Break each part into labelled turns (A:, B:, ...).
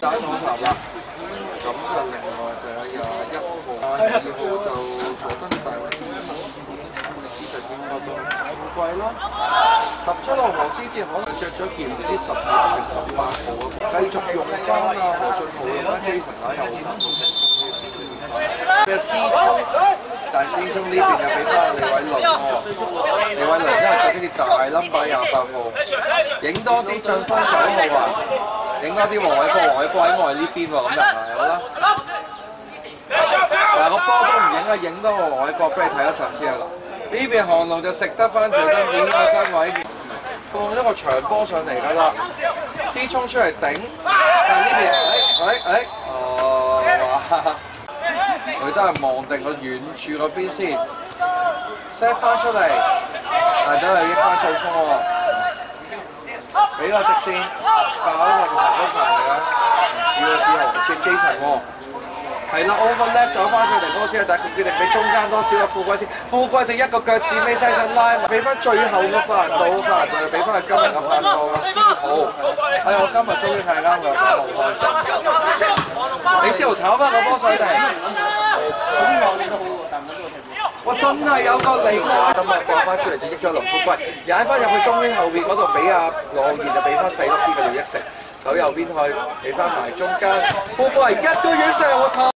A: 打網球啦，咁就另外就有廿一號、廿二號就佐敦大運，呢就應該都好貴咯。十七號何思哲可能着咗件唔知十二定十八號啊，繼續用翻啊何俊豪用翻 Jason 啊又賺到一嘅思聰，但係思聰呢邊又俾翻李偉倫喎，李偉倫真係着呢啲大粒粒廿八號，影多啲進翻九號啊！影多啲黃偉波，黃偉波喺我哋呢邊喎，咁就係好啦。嗱個波都唔影啦，影多個黃偉波俾你睇一陣先啊嗱。呢邊韓龍就食得翻徐真子呢個身位，放咗個長波上嚟㗎啦。思聰出嚟頂，但係呢邊誒誒誒，哦哇！佢都係望定個遠處嗰邊先，set 翻出嚟，但係都係益翻進攻喎。俾個直線爆呢個唔同嗰份嚟嘅，唔似喎，似係似 Jason 喎。係啦，overlap 走翻上嚟嗰個先，但係佢決定俾中間多少個富貴先。富貴就一個腳趾尾西身拉，俾翻最後個發人度，發人度就俾翻佢今日嘅發度啦。思豪，係我今日終於睇啱佢，好開心。李思豪炒翻個波上嚟。我！真係有個理外，咁啊掛翻出嚟就益咗林富貴，踩翻入去中圈後邊嗰度俾阿羅浩然就俾翻細粒啲嘅廖益成，手右邊去俾翻埋中間，富貴一個遠上我靠！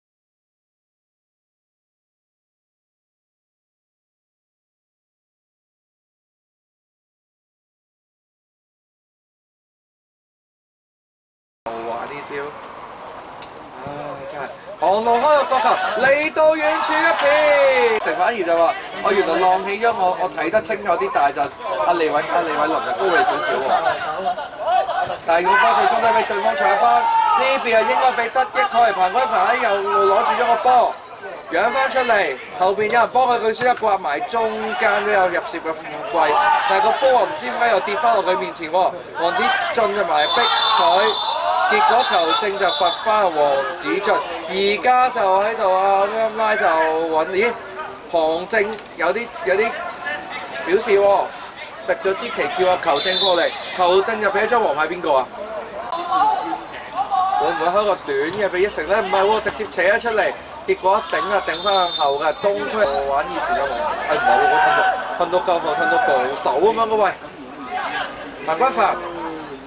A: 玩呢招，真係。航龍開個角球嚟到遠處一邊，成反而就話：我原來浪起咗我，我睇得清楚啲，但係就阿李偉阿李偉倫就高你少少喎。但係個波最終都俾對方搶翻，呢邊係應該俾得益佢，彭君凡喺右路攞住咗個波，揚翻出嚟，後邊有人幫佢，佢先一刮埋中間都有入攝嘅富貴，但係個波唔知點解又跌翻落佢面前喎，黃子進就埋逼佢。結果球證就罰翻黃子俊，而家就喺度啊咁樣拉就揾，咦？旁證有啲有啲表示喎，揈咗支旗叫阿球證過嚟，球證就俾一張黃牌邊個啊？會唔會開個短嘅俾一成咧？唔係喎，直接扯咗出嚟，結果一頂啊頂翻後嘅東區玩以前嘅黃，係唔係？我瞓到褪到夠後，褪到防守咁樣嘅喂，彭君凡。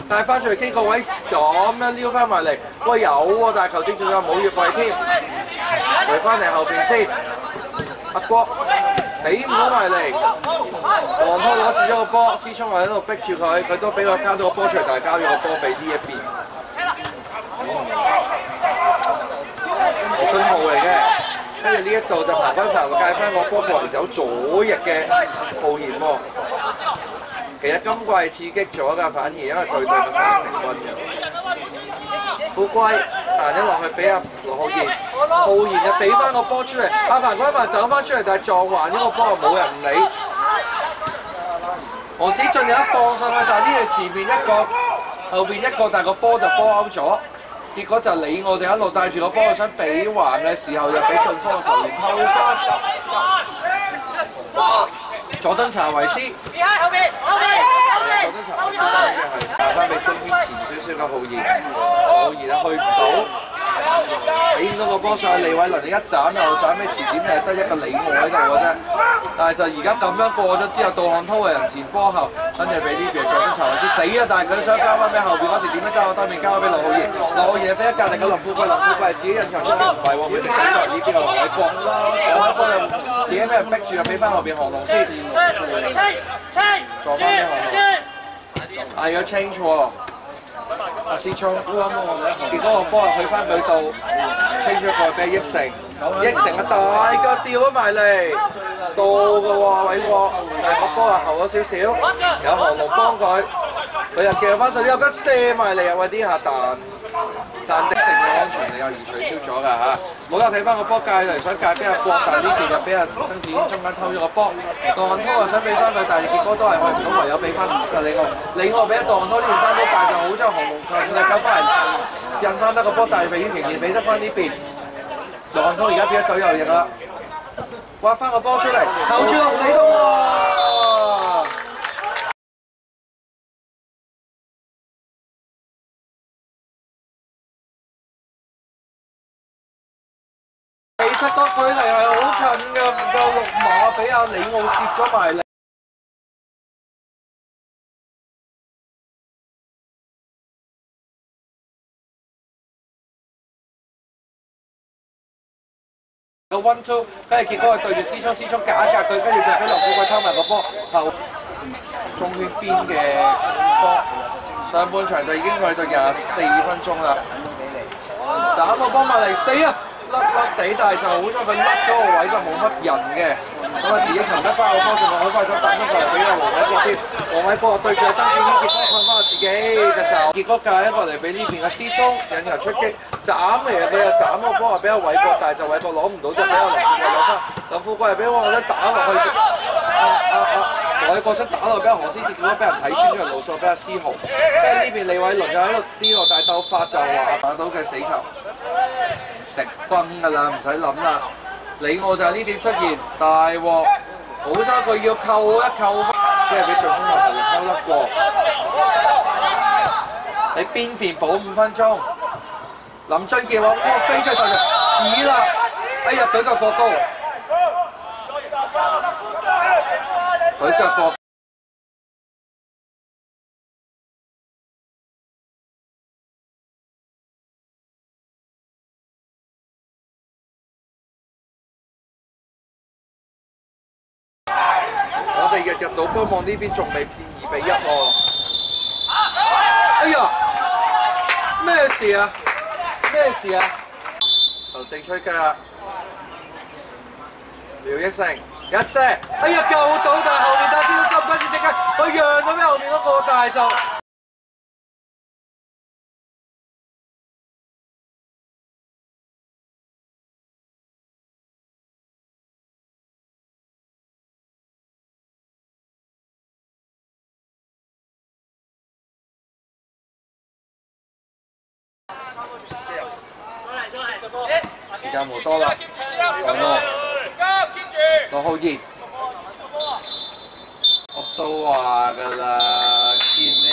A: 帶翻出嚟傾個位，咁樣撩翻埋嚟，喂有喎，但係球證仲有冇越位添，回翻嚟後邊先，阿國俾唔到埋嚟，黃拖攞住咗個波，思聰喺度逼住佢，佢都俾佢交到個波出嚟，但係交咗個波俾呢一邊，何俊浩嚟嘅，跟住呢一度就彭君凡介翻個波過嚟走左翼嘅浩然喎。其實今季刺激咗㗎，反而因為對對個水平均嘅。富貴彈咗落去俾阿羅浩然，浩然就俾翻個波出嚟，阿彭君凡走翻出嚟，但係撞橫咗個波冇人理。黃子俊有一放上去，但係呢度前面一個，後邊一個，但係個波就波 out 咗。結果就理我哋一路帶住個波想俾還嘅時候，又俾進方嘅球員偷翻。佐敦查維斯，
B: 而喺後邊，後邊，
A: 佐敦查維斯當然係打翻俾中圈浩然，浩然啊去唔到，俾唔到個波上去，李偉倫你一斬又斬咩前點係得一個李我喺度嘅啫，但係就而家咁樣過咗之後，杜漢滔嘅人前波後，跟住俾呢邊佐敦查維斯死啊！但係佢想交翻俾後邊嗰時點樣交？當面交翻俾羅浩然，羅浩然俾一隔離嘅林富貴，林富貴係自己人球出嘅，唔係喎，佢直接就呢邊個黃偉國，黃偉國就自己俾人逼住，又俾翻後邊韓龍先。撞翻俾韓龍，係有 change 喎，阿思聰，結果個波又去翻佢度清咗個俾益成，益成啊大腳吊咗埋嚟，到嘅喎偉國，但係個波又後咗少少，有韓龍幫佢，佢又掟翻上呢個吉射埋嚟，又喂啲下彈。暫的性嘅安全你又移取消咗噶嚇，冇得睇翻個波界嚟想界俾阿博，但係呢邊就俾阿曾子中間偷咗個波，杜漢滔又想俾翻佢，但係結果都係去唔到，唯有俾翻李奧，李奧俾阿杜漢滔呢邊單波，但係就好將紅龍球勢救翻嚟，印翻得個波，但係仍然俾得翻呢邊，杜漢滔而家變咗走右翼啦，挖翻個波出嚟，投住落死到喎！實個距離係好近㗎，唔夠六碼，俾阿李奧攝咗埋嚟。個 one two，跟住結果係對住思聰，思聰隔一隔對，跟住就俾劉富貴偷埋個波後中圈邊嘅波。上半場就已經去到廿四分鐘啦。斬個波埋嚟死啊！甩甩地，但係就好彩佢甩嗰個位就冇乜人嘅，咁啊自己擒得翻個波，仲係好快手打翻過嚟俾阿黃偉國添。黃偉國對住曾志軒，結果困翻自己隻手，結果界一個嚟俾呢邊嘅思聰引球出擊，斬嚟啊！佢又斬個波啊，俾阿偉國，但係就偉國攞唔到，就俾阿林富貴攞翻。林富貴俾黃偉打落去，啊啊啊！偉國想打落俾阿何思哲，結果俾人睇穿咗路數，俾阿思豪。即係呢邊李偉倫又喺度啲落大鬥法，就話打到嘅死球。直轟㗎啦，唔使諗啦。李我就係呢點出現，大鑊！好彩佢要扣一扣，即係俾進攻球員抽得過。你邊邊補五分鐘？林俊傑話：哇，飛出去就屎啦！哎呀，舉腳過高，舉腳過。第日入到波望呢邊仲未變二比一喎。哎呀，咩事啊？咩事啊？球證吹腳，廖益成一射，哎呀救到，但係後面打先執唔得先即刻，佢讓到俾後面嗰個，但係就。時間冇多啦，講咯，六號熱，我都話㗎啦，見你